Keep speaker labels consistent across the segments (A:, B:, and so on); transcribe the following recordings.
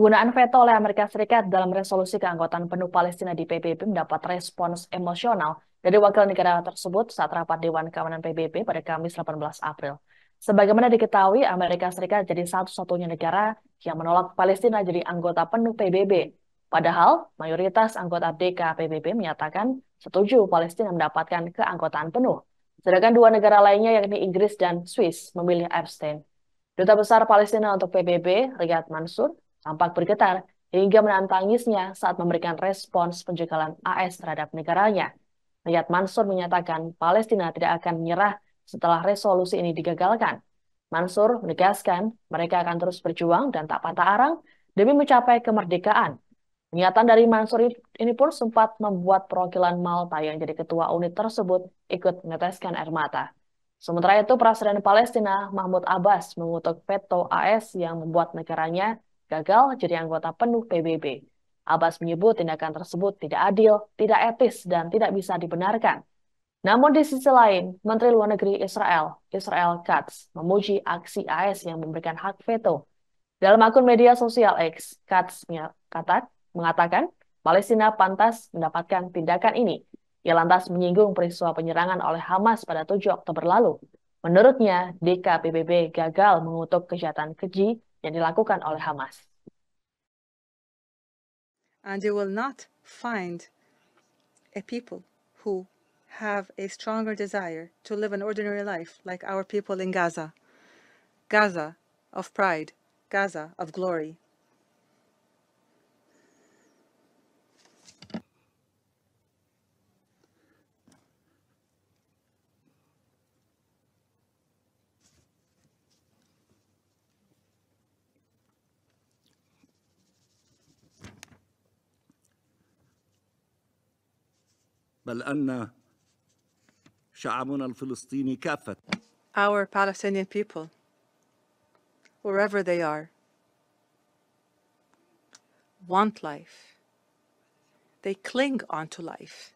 A: Penggunaan veto oleh Amerika Serikat dalam resolusi keanggotaan penuh Palestina di PBB mendapat respons emosional dari wakil negara tersebut saat rapat Dewan Keamanan PBB pada Kamis 18 April. Sebagaimana diketahui, Amerika Serikat jadi satu-satunya negara yang menolak Palestina jadi anggota penuh PBB. Padahal, mayoritas anggota DK PBB menyatakan setuju Palestina mendapatkan keanggotaan penuh. Sedangkan dua negara lainnya yakni Inggris dan Swiss memilih abstain. Duta Besar Palestina untuk PBB, Riyad Mansur, tampak bergetar hingga menantangisnya saat memberikan respons penjagalan AS terhadap negaranya. Riyad Mansur menyatakan Palestina tidak akan menyerah setelah resolusi ini digagalkan. Mansur menegaskan mereka akan terus berjuang dan tak patah arang demi mencapai kemerdekaan. Pernyataan dari Mansur ini pun sempat membuat perwakilan Malta yang jadi ketua unit tersebut ikut meneteskan air mata. Sementara itu, Presiden Palestina Mahmud Abbas mengutuk veto AS yang membuat negaranya gagal jadi anggota penuh PBB. Abbas menyebut tindakan tersebut tidak adil, tidak etis, dan tidak bisa dibenarkan. Namun di sisi lain, Menteri Luar Negeri Israel, Israel Katz, memuji aksi AS yang memberikan hak veto. Dalam akun media sosial X, Katz mengatakan Palestina pantas mendapatkan tindakan ini. Ia lantas menyinggung peristiwa penyerangan oleh Hamas pada 7 Oktober lalu. Menurutnya, DKPBB gagal mengutuk kejahatan keji yang dilakukan oleh Hamas.
B: And you will not find a people who have a stronger desire to live an ordinary life like our people in Gaza. Gaza of pride, Gaza of glory.
C: بل أن شعبنا الفلسطيني كافة
B: Our Palestinian people, wherever they are, want life. They cling onto life.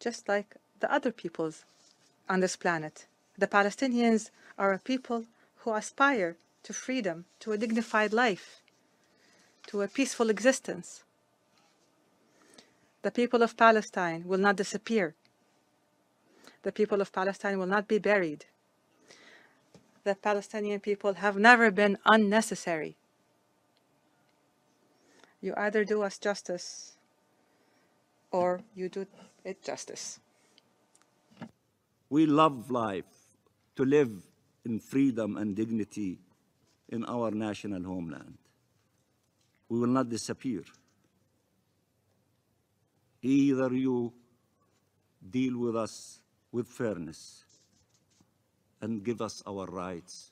B: Just like the other peoples on this planet. The Palestinians are a people who aspire to freedom, to a dignified life, to a peaceful existence. The people of Palestine will not disappear. The people of Palestine will not be buried. The Palestinian people have never been unnecessary. You either do us justice or you do it justice.
C: We love life, to live in freedom and dignity in our national homeland. We will not disappear. Either you deal with us with fairness and give us our rights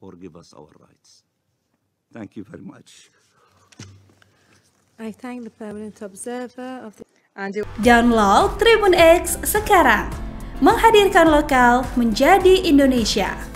C: or give us our rights. Thank you very much.
D: I thank the permanent observer of the
B: And you
E: Download Tribun X sekarang. Menghadirkan lokal menjadi Indonesia.